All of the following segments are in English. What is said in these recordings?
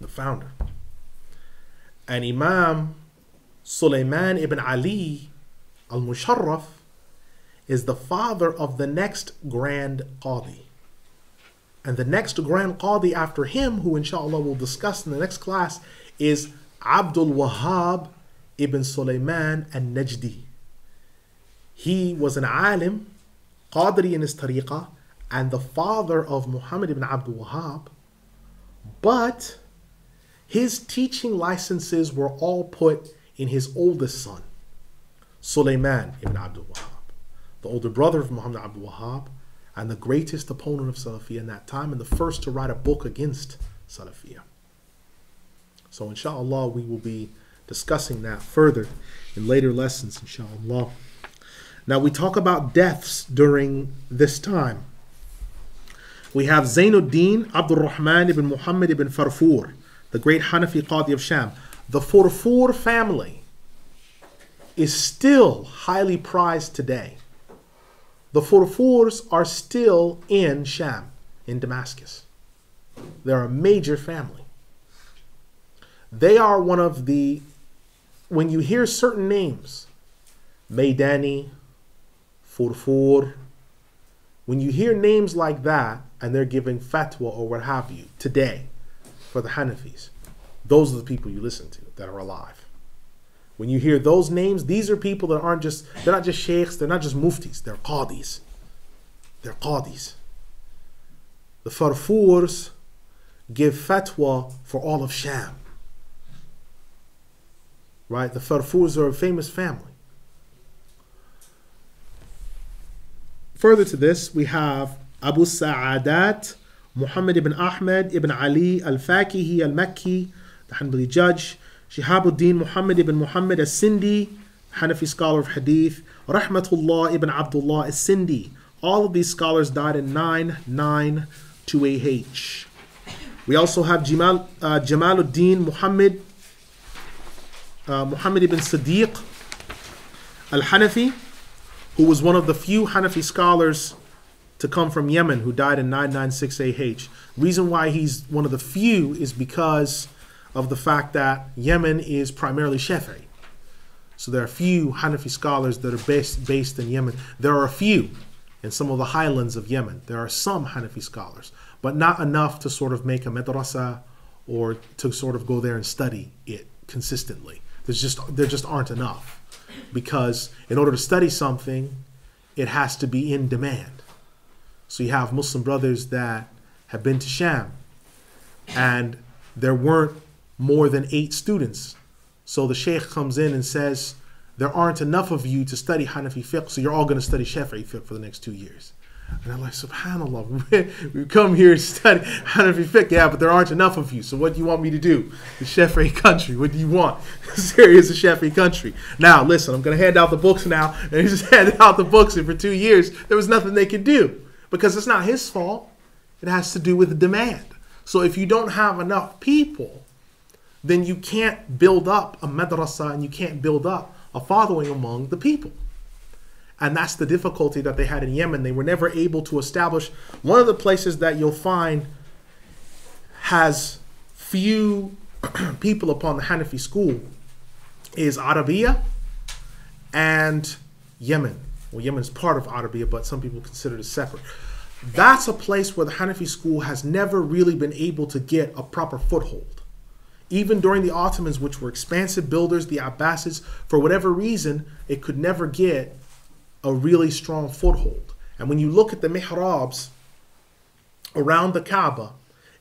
the founder. And Imam Sulaiman ibn Ali al Musharraf is the father of the next Grand Qadi. And the next Grand Qadi after him, who inshallah we'll discuss in the next class, is Abdul Wahhab ibn Sulaiman al Najdi. He was an alim, Qadri in his tariqah, and the father of Muhammad ibn Abdul Wahhab, but his teaching licenses were all put in his oldest son, Sulaiman ibn Abdul Wahhab, the older brother of Muhammad Abdul Wahhab, and the greatest opponent of Salafiyah in that time, and the first to write a book against Salafiyah. So, inshallah, we will be discussing that further in later lessons, inshallah. Now, we talk about deaths during this time. We have Zainuddin Abdul Rahman ibn Muhammad ibn Farfur, the great Hanafi Qadi of Sham. The Farfur family is still highly prized today. The Farfurs are still in Sham, in Damascus. They're a major family. They are one of the, when you hear certain names, Maidani, Farfur, when you hear names like that and they're giving fatwa or what have you today for the Hanafis, those are the people you listen to that are alive. When you hear those names, these are people that aren't just, they're not just sheikhs, they're not just muftis, they're qadis. They're qadis. The farfurs give fatwa for all of Sham. Right? The farfurs are a famous family. Further to this, we have Abu Sa'adat, Muhammad ibn Ahmed ibn Ali al-Fakihi al-Makki, the Hanbali judge, Shihabuddin Muhammad ibn Muhammad al-Sindi, Hanafi scholar of Hadith, Rahmatullah ibn Abdullah al-Sindi. All of these scholars died in 992 AH. We also have Jamal, uh, Jamaluddin Muhammad, uh, Muhammad ibn Sadiq al-Hanafi, who was one of the few Hanafi scholars to come from Yemen who died in 996 AH. Reason why he's one of the few is because of the fact that Yemen is primarily Shafi'i. So there are few Hanafi scholars that are based, based in Yemen. There are a few in some of the highlands of Yemen. There are some Hanafi scholars, but not enough to sort of make a madrasa or to sort of go there and study it consistently. There's just there just aren't enough because in order to study something, it has to be in demand. So you have Muslim brothers that have been to Sham, and there weren't more than eight students. So the sheikh comes in and says, There aren't enough of you to study Hanafi fiqh, so you're all going to study Shafi'i fiqh for the next two years. And I'm like, subhanAllah, we come here to study Hanafi fiqh. Yeah, but there aren't enough of you. So what do you want me to do? The Shafi'i country. What do you want? Syria is a Shafi'i country. Now, listen, I'm going to hand out the books now. And he just handed out the books, and for two years, there was nothing they could do because it's not his fault. It has to do with demand. So if you don't have enough people, then you can't build up a madrasa and you can't build up a following among the people. And that's the difficulty that they had in Yemen. They were never able to establish. One of the places that you'll find has few people upon the Hanafi school is Arabia and Yemen. Well, Yemen is part of Arabia, but some people consider it separate. That's a place where the Hanafi school has never really been able to get a proper foothold. Even during the Ottomans, which were expansive builders, the Abbasids, for whatever reason, it could never get a really strong foothold. And when you look at the mihrabs around the Kaaba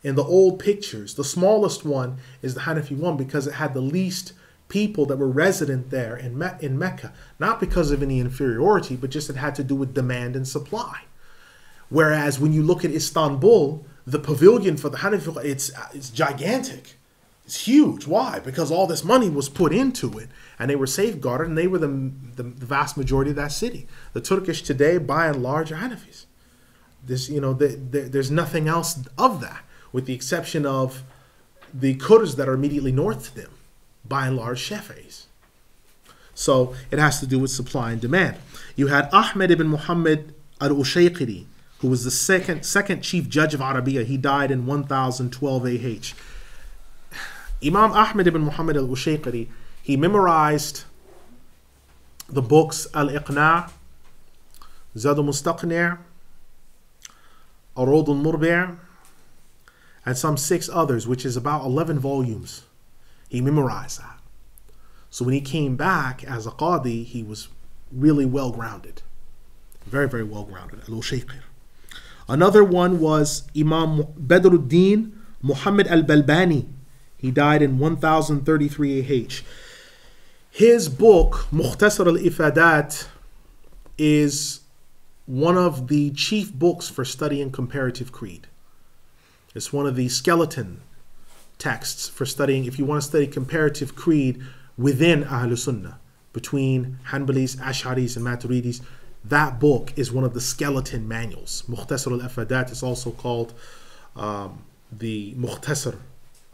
in the old pictures, the smallest one is the Hanafi one because it had the least people that were resident there in, Me- in Mecca, not because of any inferiority, but just it had to do with demand and supply. Whereas when you look at Istanbul, the pavilion for the Hanafi, it's, it's gigantic. It's huge. Why? Because all this money was put into it and they were safeguarded and they were the, the, the vast majority of that city. The Turkish today, by and large, are Hanafis. There's, you know, the, the, there's nothing else of that with the exception of the Kurds that are immediately north to them, by and large, Shafi'is. So it has to do with supply and demand. You had Ahmed ibn Muhammad al-Ushayqiri, who was the second, second chief judge of Arabia. He died in 1012 AH Imam Ahmed ibn Muhammad al Ushayqiri, he memorized the books Al Iqna, Zad al-Mustaqni', Arod al Murbi', and some six others, which is about 11 volumes. He memorized that. So when he came back as a Qadi, he was really well grounded. Very, very well grounded. Al Ushayqir. Another one was Imam Badruddin Muhammad al Balbani. He died in 1033 AH. His book, Mukhtasar al Ifadat, is one of the chief books for studying comparative creed. It's one of the skeleton texts for studying, if you want to study comparative creed within Ahlul Sunnah, between Hanbalis, Ash'aris, and Maturidis. That book is one of the skeleton manuals. Mukhtasar al Ifadat is also called um, the Mukhtasar.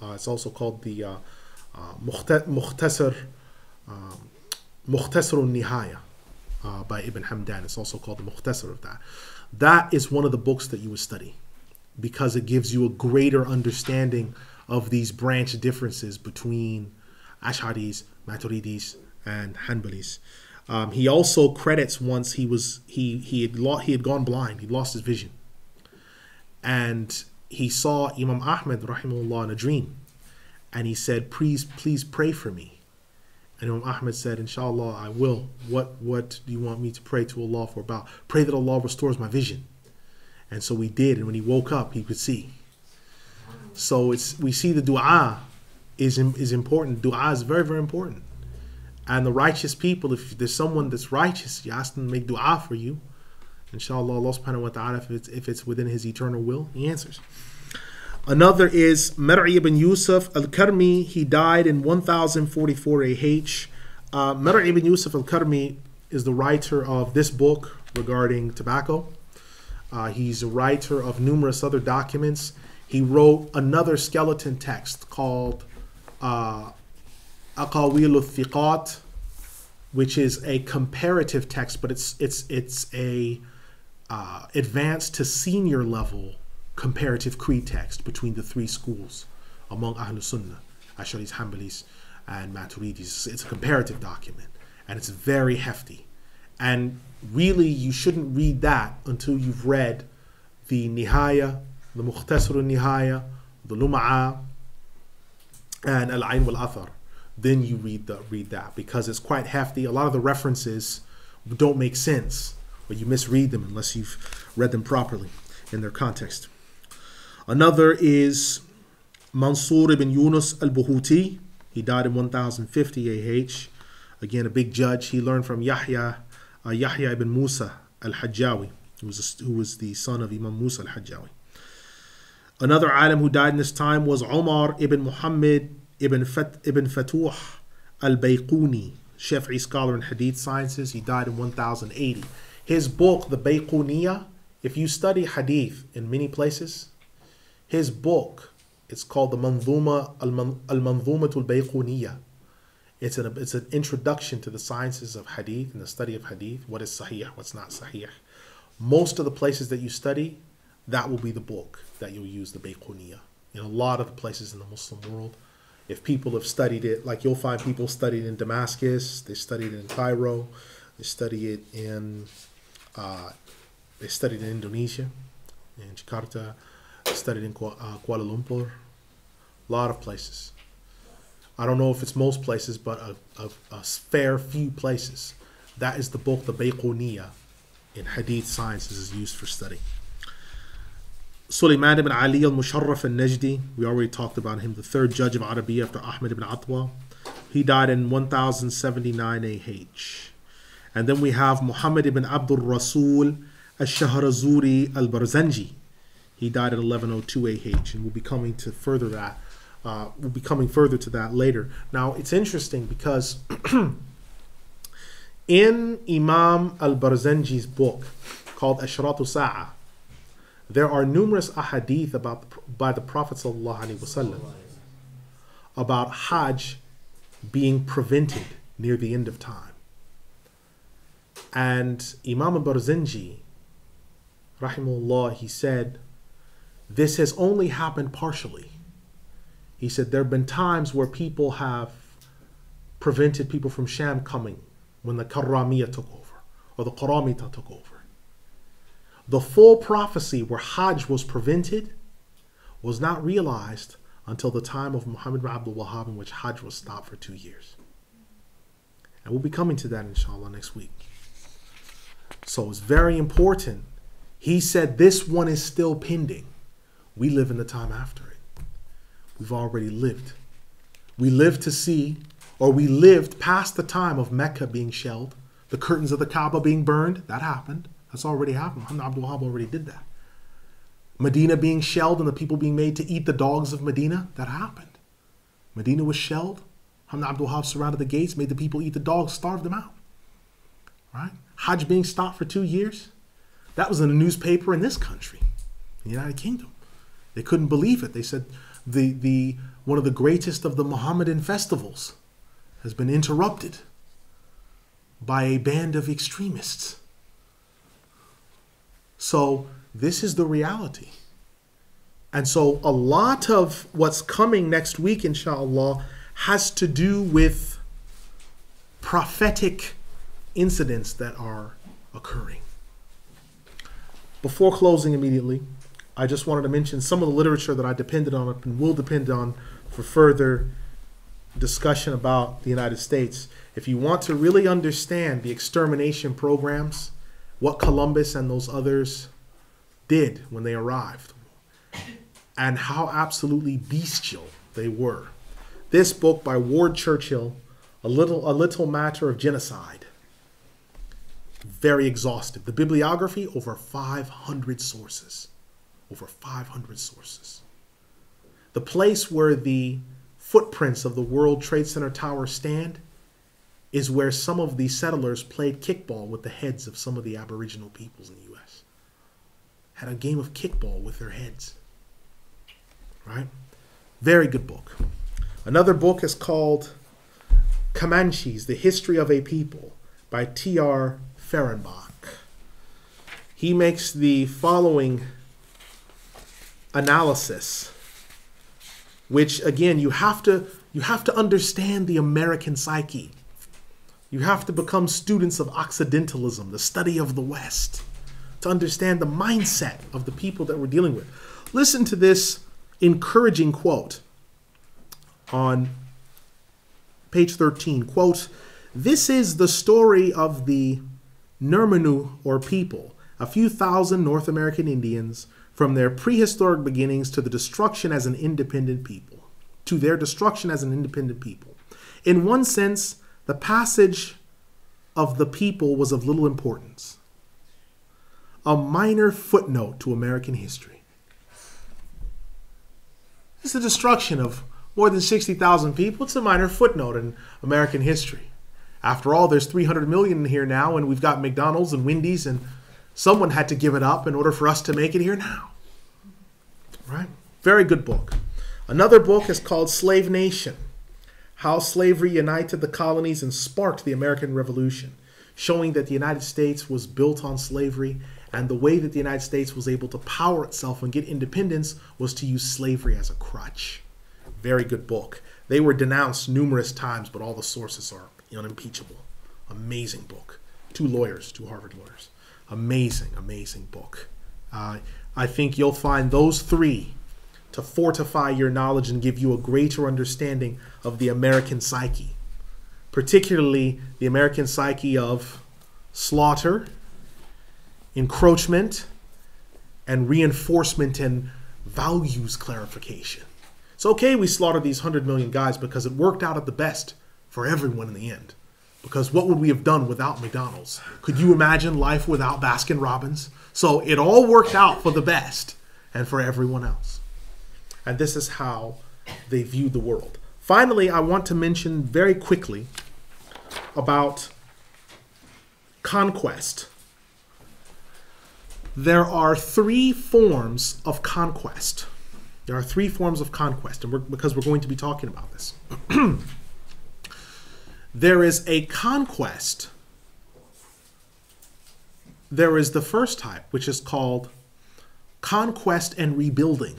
Uh, it's also called the uh, uh, Mukhtasar um, al-Nihaya uh, by Ibn Hamdan. It's also called the Mukhtasar of that. That is one of the books that you would study because it gives you a greater understanding of these branch differences between Ash'aris, Maturidis, and Hanbalis. Um, he also credits once he was he he had lo- he had gone blind. He lost his vision, and he saw Imam Ahmed rahimahullah in a dream, and he said, "Please, please pray for me." And Imam Ahmed said, "Inshallah, I will. What what do you want me to pray to Allah for about? Pray that Allah restores my vision." And so we did, and when he woke up, he could see. So it's we see the du'a is is important. Du'a is very very important. And the righteous people, if there's someone that's righteous, you ask them to make du'a for you. Inshallah, Allah subhanahu wa ta'ala, if it's, if it's within His eternal will, He answers. Another is Mar'i ibn Yusuf al Karmi. He died in 1044 AH. Uh, Mar'i ibn Yusuf al Karmi is the writer of this book regarding tobacco. Uh, he's a writer of numerous other documents. He wrote another skeleton text called uh, Aqawil al-Thiqat, which is a comparative text, but it's it's it's a uh, advanced to senior level comparative creed text between the three schools among Ahlul Sunnah, Ash'aris, Hanbalis, and Maturidis. It's a comparative document, and it's very hefty. And really, you shouldn't read that until you've read the Nihaya, the Mukhtasar al-Nihaya, the Luma'a, and Al-Ain wal-Athar then you read the read that because it's quite hefty. A lot of the references don't make sense, or you misread them unless you've read them properly in their context. Another is Mansur ibn Yunus al-Buhuti. He died in 1050 AH. Again, a big judge. He learned from Yahya, uh, Yahya ibn Musa al-Hajjawi, who was, who was the son of Imam Musa al-Hajjawi. Another alim who died in this time was Omar ibn Muhammad Ibn, Fat, Ibn Fatuh al-Bayquni, Shafi'i scholar in Hadith sciences. He died in 1080. His book, the Bayquniya, if you study Hadith in many places, his book, it's called the Manzuma al-Manzuma al-Bayquniya. It's an, it's an introduction to the sciences of Hadith and the study of Hadith. What is Sahih, what's not Sahih. Most of the places that you study, that will be the book that you'll use, the Bayquniya. In a lot of places in the Muslim world, if people have studied it, like you'll find people studied in Damascus, they studied in Cairo, they study it in, uh, they studied in Indonesia, in Jakarta, they studied in uh, Kuala Lumpur, a lot of places. I don't know if it's most places, but a, a, a fair few places. That is the book, the Bayquniya, in Hadith sciences is used for study. Sulaiman ibn Ali al-Musharraf al-Najdi, we already talked about him, the third judge of Arabiya after Ahmed ibn Atwa. He died in 1079 AH. And then we have Muhammad ibn Abdul Rasul al-Shahrazuri al-Barzanji. He died at 1102 AH, and we'll be coming to further that. Uh, we'll be coming further to that later. Now, it's interesting because in Imam al-Barzanji's book called Ashratu Sa'a, there are numerous ahadith about by the Prophet about Hajj being prevented near the end of time. And Imam al-Barzanji, rahimahullah, he said, this has only happened partially. He said there have been times where people have prevented people from Sham coming when the Karamiya took over or the Qaramita took over. The full prophecy where Hajj was prevented was not realized until the time of Muhammad ibn Abdul Wahhab, in which Hajj was stopped for two years. And we'll be coming to that inshallah next week. So it's very important. He said this one is still pending. We live in the time after it. We've already lived. We lived to see, or we lived past the time of Mecca being shelled, the curtains of the Kaaba being burned. That happened. That's already happened. Muhammad Abdul Wahhab already did that. Medina being shelled and the people being made to eat the dogs of Medina, that happened. Medina was shelled. Muhammad Abdul Wahhab surrounded the gates, made the people eat the dogs, starved them out. Right? Hajj being stopped for two years. That was in a newspaper in this country, the United Kingdom. They couldn't believe it. They said the, the one of the greatest of the Mohammedan festivals has been interrupted by a band of extremists. So this is the reality. And so a lot of what's coming next week, inshallah, has to do with prophetic incidents that are occurring. Before closing immediately, I just wanted to mention some of the literature that I depended on and will depend on for further discussion about the United States. If you want to really understand the extermination programs, what Columbus and those others did when they arrived, and how absolutely bestial they were. This book by Ward Churchill, A Little, a Little Matter of Genocide, very exhaustive. The bibliography, over 500 sources. Over 500 sources. The place where the footprints of the World Trade Center tower stand is where some of the settlers played kickball with the heads of some of the Aboriginal peoples in the U.S. Had a game of kickball with their heads. Right? Very good book. Another book is called Comanches, The History of a People by T.R. Fehrenbach. He makes the following analysis, which again you have to you have to understand the American psyche. You have to become students of Occidentalism, the study of the West, to understand the mindset of the people that we're dealing with. Listen to this encouraging quote on page 13. Quote, This is the story of the Nermernuh, or people, a few thousand North American Indians, from their prehistoric beginnings to the destruction as an independent people, to their destruction as an independent people. In one sense, the passage of the people was of little importance, a minor footnote to American history. It's the destruction of more than 60,000 people. It's a minor footnote in American history. After all, there's 300 million here now, and we've got McDonald's and Wendy's, and someone had to give it up in order for us to make it here now. Right? Very good book. Another book is called Slave Nation How Slavery United the Colonies and Sparked the American Revolution, showing that the United States was built on slavery and the way that the United States was able to power itself and get independence was to use slavery as a crutch. Very good book. They were denounced numerous times, but all the sources are unimpeachable. Amazing book. Two lawyers, two Harvard lawyers. Amazing, amazing book. Uh, I think you'll find those three to fortify your knowledge and give you a greater understanding of the American psyche, particularly the American psyche of slaughter, encroachment, and reinforcement and values clarification. It's okay we slaughtered these 100 million guys because it worked out at the best for everyone in the end. Because what would we have done without McDonald's? Could you imagine life without Baskin Robbins? So it all worked out for the best and for everyone else. And this is how they viewed the world. Finally, I want to mention very quickly about conquest. There are three forms of conquest. There are three forms of conquest, and we're, because we're going to be talking about this. There is a conquest. There is the first type, which is called conquest and rebuilding.